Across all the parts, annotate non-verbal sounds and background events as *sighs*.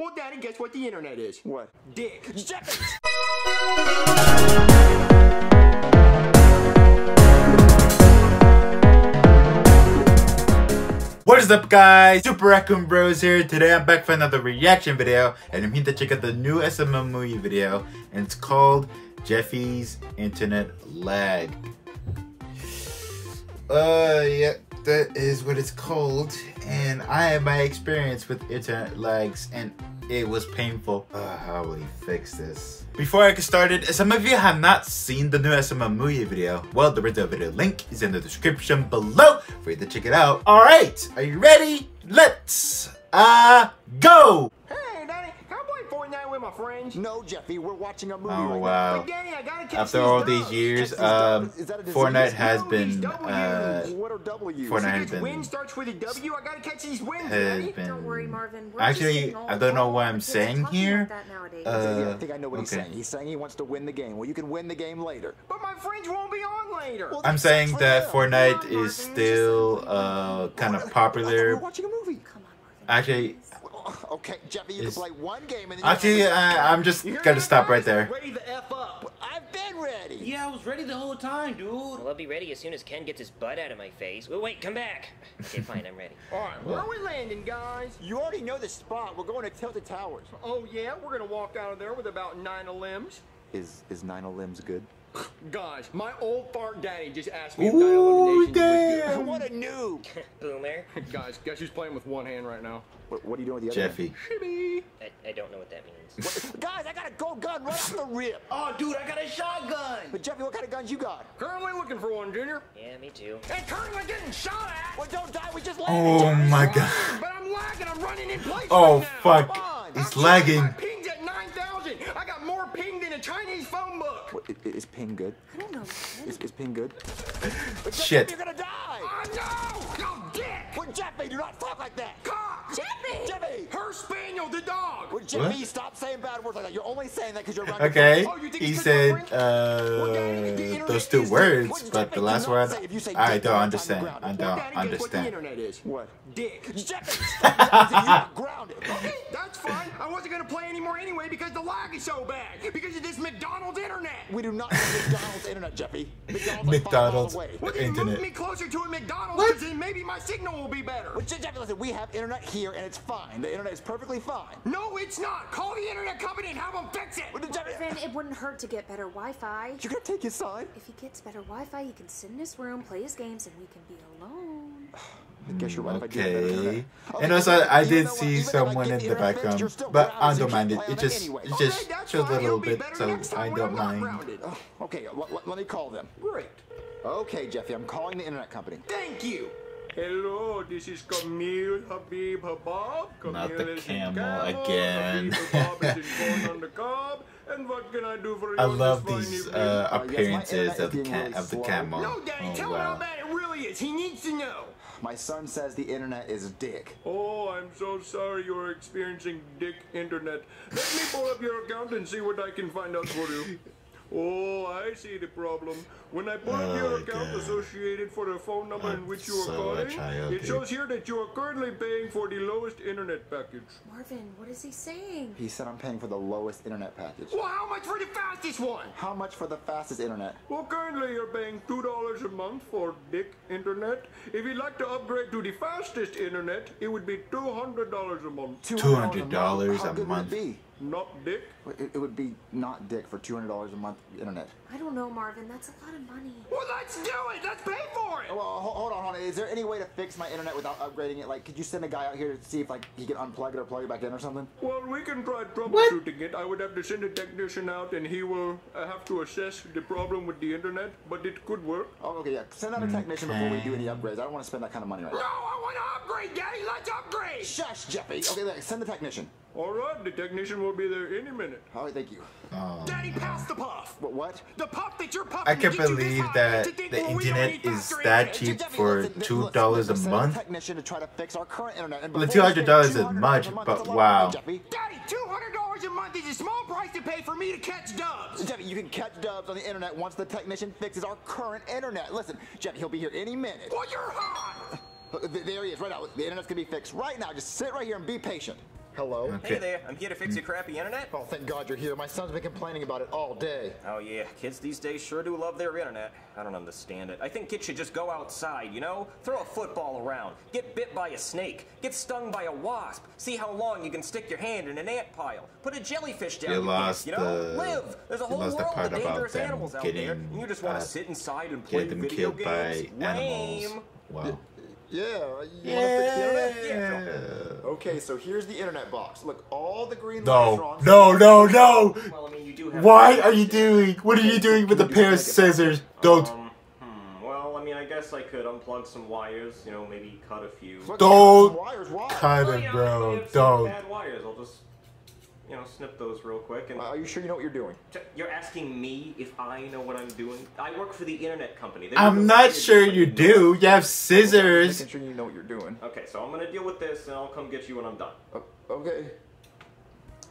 Well, Daddy, guess what the internet is? What? Dick. Jeffy! What is up guys? Super Raccoon Bros here. Today I'm back for another reaction video and I'm here to check out the new SML movie video and it's called Jeffy's Internet Lag. Uh yeah, that is what it's called and I had my experience with internet lags and it was painful. Uh, how will he fix this? Before I get started, some of you have not seen the new SML movie video. Well, the original video link is in the description below for you to check it out. Alright, are you ready? Let's uh go! Hey, Daddy, can I play Fortnite with my friends? No, Jeffy, we're watching a movie Oh right wow. But Daddy, I gotta catch After these all these dogs. years, Is um, that a disease? Fortnite has No, been these uh, now. What are W's? Fortnite has This been win starts with a W. I gotta catch these wins, has Daddy. been Don't worry, Marvin. We're Actually, just getting I old. don't know what All I'm kids are saying talking here. like that nowadays. Uh, yeah, I think I know what he's okay. saying. He's saying he wants to win the game. Well, you can win the game later. But my friends won't be on later. Well, I'm that saying sucks for that them. Fortnite Come on, is Marvin, still uh kind What? of I thought we popular. were watching a movie. Come on, Marvin. Actually, Okay, Jeffy, you Is- can play one game and then actually, you I, uh, I'm just You hear gonna stop right there. Ready the F up. I've been ready. Yeah, I was ready the whole time, dude. Well, I'll be ready as soon as Ken gets his butt out of my face. Wait, wait, come back. Okay, *laughs* fine, I'm ready. All right, where are we landing, guys? You already know the spot. We're going to Tilted Towers. Oh, yeah, we're gonna walk out of there with about nine limbs. Is is Nine Limbs good? Guys, my old fart daddy just asked me if Ooh, Nine Elimination damn. What a noob! *laughs* Boomer. was. Guys, guess who's playing with one hand right now? What, what are you doing with the other? Jeffy. Shibby. I, I don't know what that means. What- Guys, I got a gold gun right off the rip. Oh, dude, I got a shotgun. But Jeffy, what kind of guns you got? Currently looking for one, Junior. Yeah, me too. And currently getting shot at. Well, don't die. We just oh landed. Oh my god. But I'm lagging. I'm running in place. Oh right now. fuck. Come on. It's I'm lagging. My ping's at 9,000. I got more ping than a Chinese phone book. What, i- is ping good? I don't know, Is, is ping good? Shit. You're gonna die. Oh, no. No, dick. Well, Jeffy, do not talk like that. Cock. Jeffy! Jeffy. Her spaniel, the dog. Well, Jeffy, What? stop saying bad words like that. You're only saying that because you're running. Okay, Oh, you think he said we're? Well, uh those two words, What, but Jeffy, the last not word say- you say I don't understand. I don't Well, Daddy, guess what the understand. internet is? What? Dick. Jeffy, stop. you are grounded. Okay, that's fine. I wasn't gonna play anymore anyway because the lag is so bad. Because of this McDonald's internet. We do not have McDonald's internet, Jeffy. McDonald's, like five McDonald's. miles away. Well, then Internet. move me closer to a McDonald's because then maybe my signal will be better. Well, Jeffy, listen, we have internet here and it's fine. The internet is perfectly fine. No, it's not. Call the internet company and have them fix it. Well, Jeffy, Marvin, it wouldn't hurt to get better Wi-Fi. you're gonna take his side? If he gets better Wi-Fi, he can sit in his room, play his games, and we can be alone. I guess you're right. I do have better internet. Okay. Okay, And also, even I did what- see even though I someone in the the internet fixed, you're background, but I don't mind it. It just, anyway. it Okay, just shows a little be bit, so next time I when don't I'm mind. grounded. Oh, okay, let, let- let me call them. Great. Okay, Jeffy, I'm calling the internet company. Thank you. Hello, this is Camille Habib Habab. Not the Camille is in camel camel, again. Habib is on the cob. And what can I do for you I love these evening? uh, Uh, yes, appearances internet of the being cat really of the camel. No, Daddy, Oh tell him how bad it really is. He needs to know. My son says the internet is dick. Oh, I'm so sorry you're experiencing dick internet. Let me pull up your account and see what I can find out for you. *laughs* Oh, I see the problem. When I pull up oh, your Oh, account God. associated for the phone number in which you are so calling, it shows here that you are currently paying for the lowest internet package. Marvin, what is he saying? He said I'm paying for the lowest internet package. Well, how much for the fastest one? How much for the fastest internet? Well, currently you're paying $2 a month for dick internet. If you'd like to upgrade to the fastest internet, it would be $200 a month. $200 How a good month. Would it, be? Not dick. It, it would be not dick for $200 a month internet. I don't know, Marvin. That's a lot of money. Well, let's do it. Let's pay for it. Well, hold on, hold on. Is there any way to fix my internet without upgrading it? Like, could you send a guy out here to see if like he can unplug it or plug it back in or something? Well, we can try troubleshooting it. I would have to send a technician out and he will uh, have to assess the problem with the internet, but it could work. Oh, okay, yeah. Send out a technician before we do any upgrades. I don't want to spend that kind of money right now. No. I want to upgrade, Daddy. Let's upgrade. Shush, Jeffy. Okay, look, send the technician. All right, the technician will be there any minute. All right, thank you. Oh. Daddy, pass the puff. What? What? The puff that you're puffing I can't get you this believe that the well, we don't internet is faster that cheap for two dollars a month. technician to try to fix our current internet. And Well, before $200 is much, but that's a lot of wow. Daddy, $200 a month is a small price to pay for me to catch dubs. Jeffy, you can catch dubs on the internet once the technician fixes our current internet. Listen, Jeffy, he'll be here any minute. Well, you're hot. Uh, there he is, right now. The internet's gonna be fixed right now. Just sit right here and be patient. Hello? Okay. Hey there, I'm here to fix your crappy internet. Oh, thank God you're here. My son's been complaining about it all day. Oh yeah, kids these days sure do love their internet. I don't understand it. I think kids should just go outside, you know? Throw a football around, get bit by a snake, get stung by a wasp, see how long you can stick your hand in an ant pile, put a jellyfish down You lost you know? the- Live! There's a whole lost the world part of about dangerous them animals out there, getting, and you just want uh, to sit inside and play Get them video killed by games? animals. Lame. Wow. Yeah, you want to fix the? Yeah. Okay, so here's the internet box. Look, all the green lights are No, on. no, no, no! Well, I mean, you do have What are you doing? What are you doing with a pair of scissors? Don't. Um, hmm, well, I mean, I guess I could unplug some wires, you know, maybe cut a few. Don't Wires, why? cut Well, it, bro. I have some Don't. Bad wires. I'll just, you know, snip those real quick. And Are you sure you know what you're doing? you're asking me if I know what I'm doing? I work for the internet company. They're I'm not sure you that do. You have scissors. Making sure you know what you're doing. Okay, so I'm gonna deal with this, and I'll come get you when I'm done. O- okay.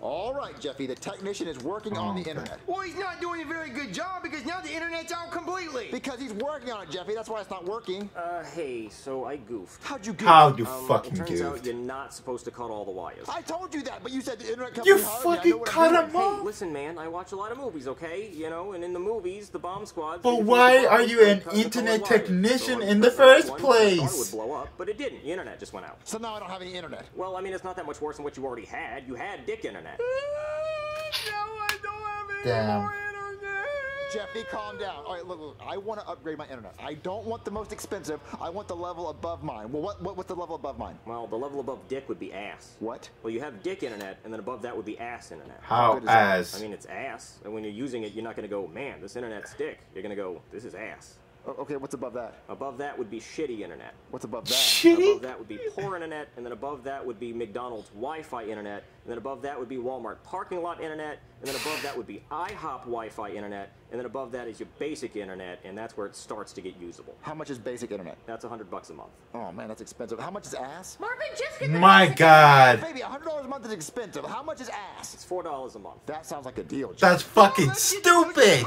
All right, Jeffy. The technician is working on the internet. Well, he's not doing a very good job because now the internet's out completely. Because he's working on it, Jeffy. That's why it's not working. Uh, hey, so I goofed. How'd you get? How'd you Um, fucking it turns out you're not supposed to cut all the wires. I told you that, but you said the internet company You hired me. Fucking cut doing. him Hey, listen, man, I watch a lot of movies, okay? You know, and in the movies, the bomb squad. But why are you an internet technician in the first place? It would blow up, but it didn't. The internet just went out. So now I don't have any internet. Well, I mean, it's not that much worse than what you already had. You had dick internet. Damn. Jeffy, calm down. All right, look, look. I want to upgrade my internet. I don't want the most expensive. I want the level above mine. Well, what, what what's the level above mine? Well, the level above dick would be ass. What? Well, you have dick internet, and then above that would be ass internet. How good is that? ass? I mean, it's ass, and when you're using it, you're not going to go, man, this internet's dick. You're going to go, this is ass. Oh, okay, what's above that? Above that would be shitty internet. What's above that? Shitty? Above that would be poor internet, and then above that would be McDonald's Wi-Fi internet, and then above that would be Walmart parking lot internet, and then above that would be IHOP Wi-Fi internet, and then above that is your basic internet, and that's where it starts to get usable. How much is basic internet? That's a hundred bucks a month. Oh man, that's expensive. How much is ass? Marvin, just get the My God. Baby, hundred dollars a month is expensive. How much is ass? It's four dollars a month. That sounds like a deal. Jeff. That's fucking stupid.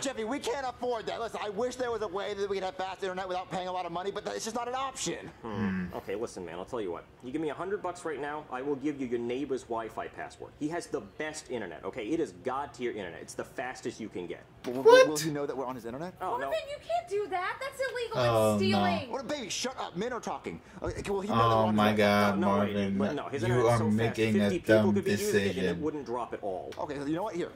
Jeffy, we can't afford that. Listen, I wish there was a way that we could have fast internet without paying a lot of money, but it's just not an option. Hmm. Okay, listen, man. I'll tell you what. You give me a hundred bucks right now, I will give you your neighbor's Wi-Fi password. He has the best internet. Okay, it is god tier internet. It's the fastest you can get. Will, will- What? will he know that we're on his internet? Oh Marvin, no. you can't do that. That's illegal. Oh, it's stealing. What, baby, shut up. Men are talking. Okay, will he know Oh my his God, no, Marvin. but no, his You are so fast, making 50 a people dumb could be using it and it wouldn't drop at all. Okay, you know what? Here.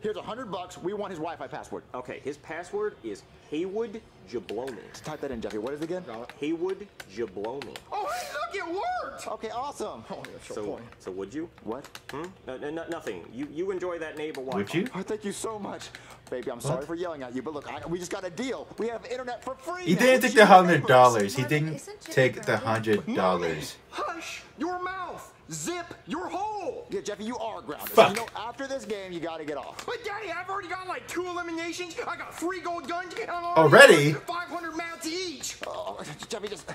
Here's a hundred bucks. We want his Wi-Fi password. Okay, his password is Haywood Jablomi. Type that in, Jeffy. What is it again? Haywood Jablomi. Oh, hey, look, it worked. Okay, awesome. So, so would you? What? Hmm? No, no, no- nothing. You you enjoy that neighbor Wi-Fi. Would you? Oh, thank you so much. Baby, I'm sorry for yelling at you, but look, I, we just got a deal. We have internet for free. He now. didn't We take the hundred dollars. He didn't take the hundred dollars. Hush your mouth. Zip your hole. Yeah, Jeffy, you are grounded. Fuck. You know, after this game, you gotta get off. But Daddy, I've already got like two eliminations. I got three gold guns. And I'm Already? 500 mounts each. Oh, Jeffy, just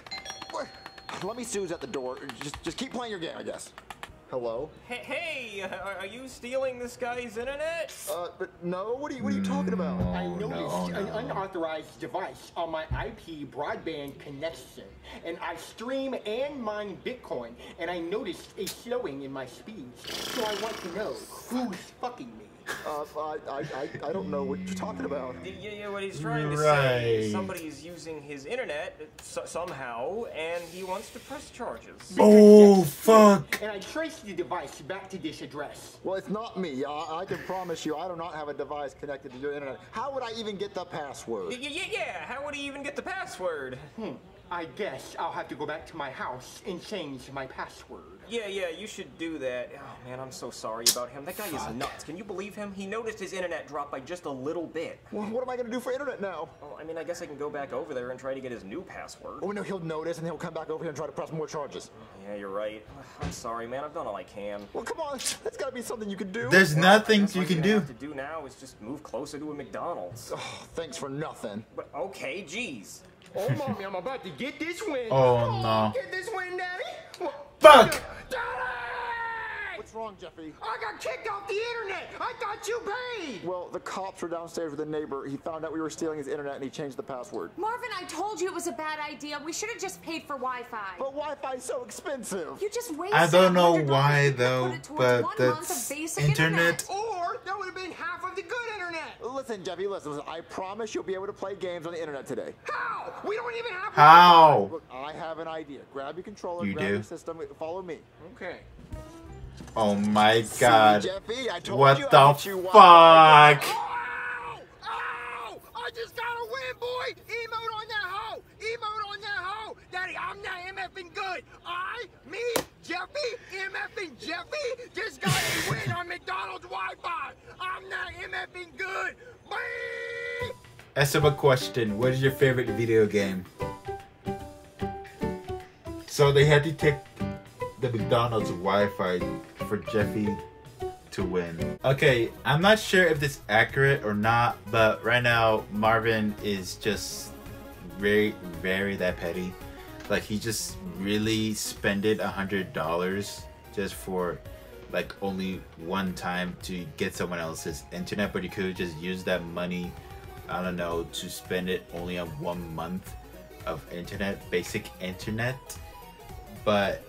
let me Sue's at the door. Just, just keep playing your game, I guess. Hello. Hey, hey uh, are you stealing this guy's internet? Uh, but no. What are you, what are you talking about? I Oh, noticed no, an unauthorized device on my IP broadband connection, and I stream and mine Bitcoin, and I noticed a slowing in my speeds. So I want to know who's fucking me. Uh, I, I, I, I don't know what you're talking about. Yeah, yeah, what he's trying to say is Right. somebody's using his internet so- somehow, and he wants to press charges. Oh fuck! And I traced the device back to this address. Well, it's not me. I, I can promise you, I do not have a device connected to your internet. How would I even get the password? Yeah, yeah, yeah. How would he even get the password? I guess I'll have to go back to my house and change my password. Yeah, yeah, you should do that. Oh man, I'm so sorry about him. That guy is nuts. Can you believe him? He noticed his internet drop by just a little bit. Well, what am I gonna do for internet now? Well, I mean, I guess I can go back over there and try to get his new password. Oh no, he'll notice and he'll come back over here and try to press more charges. Mm, yeah, you're right. *sighs* I'm sorry, man. I've done all I can. Well, come on, that's gotta be something you can do. There's Well, nothing you can do. gonna have to do now is just move closer to a McDonald's. Oh, thanks for nothing. But okay, jeez. Oh, mommy, I'm about to get this win. Oh, no. Get this win, Daddy. Fuck! Daddy! What's wrong, Jeffy? I got kicked off the internet. I thought you paid. Well, the cops were downstairs with a neighbor. He found out we were stealing his internet and he changed the password. Marvin, I told you it was a bad idea. We should have just paid for Wi-Fi. But Wi-Fi is so expensive. You just wasted I don't know why though, put it towards but one month of that's basic internet. Or that would have been half of the good internet. Listen, Jeffy, listen, listen. I promise you'll be able to play games on the internet today. How? We don't even have. How? Look, I have an idea. Grab your controller, You grab do? your system, follow me. Okay. Oh my See, god. Jeffy, I told What you the fuck? Ow! Ow! I just got a win, boy! Emote on that hoe! Emote on that hoe! Daddy, I'm not MFing good! I, me, Jeffy, MFing Jeffy just got a win on McDonald's Wi-Fi! I'm not MFing good! Bye! Ask him a question. What is your favorite video game? So they had to take the McDonald's Wi-Fi for Jeffy to win. Okay, I'm not sure if this is accurate or not, but right now Marvin is just very, very that petty. Like he just really spended a hundred dollars just for like only one time to get someone else's internet, but he could just use that money, I don't know, to spend it only on one month of internet, basic internet. But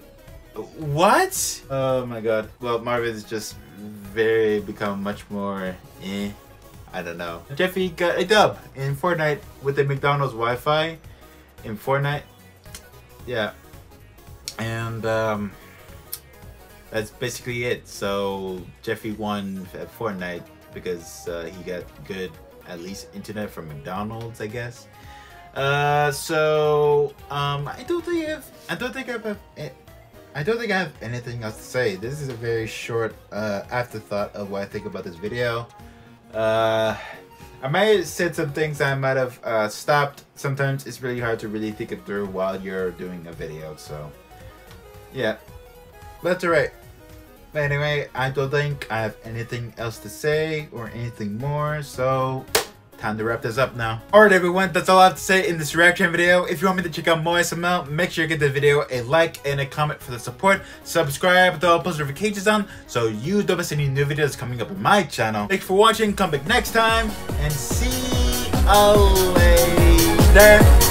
what? Oh my god. Well, Marvin's just very become much more eh. I don't know. Jeffy got a dub in Fortnite with the McDonald's Wi-Fi in Fortnite. Yeah. And um that's basically it. So Jeffy won at Fortnite because uh, he got good, at least internet from McDonald's, I guess. Uh, so um, I don't think I've, I don't think I've, I don't think I have anything else to say. This is a very short uh, afterthought of what I think about this video. Uh, I might have said some things I might have uh, stopped. Sometimes it's really hard to really think it through while you're doing a video. So yeah, that's alright. But anyway, I don't think I have anything else to say or anything more, so time to wrap this up now. Alright everyone, that's all I have to say in this reaction video. If you want me to check out more SML, make sure you give the video a like and a comment for the support. Subscribe with all post notifications on so you don't miss any new videos coming up on my channel. Thanks for watching, come back next time, and see you later.